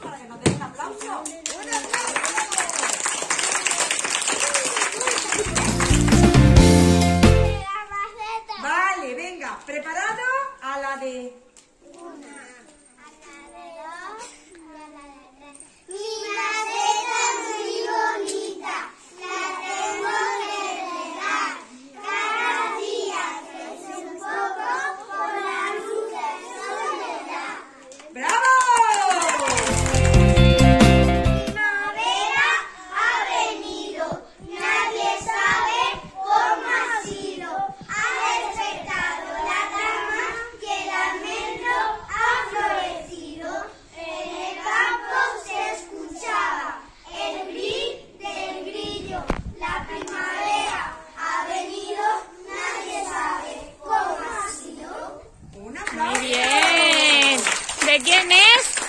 para que nos den ¡Un aplauso! Vale, venga, ¿preparado? A la de... Muy bien. ¿De quién es?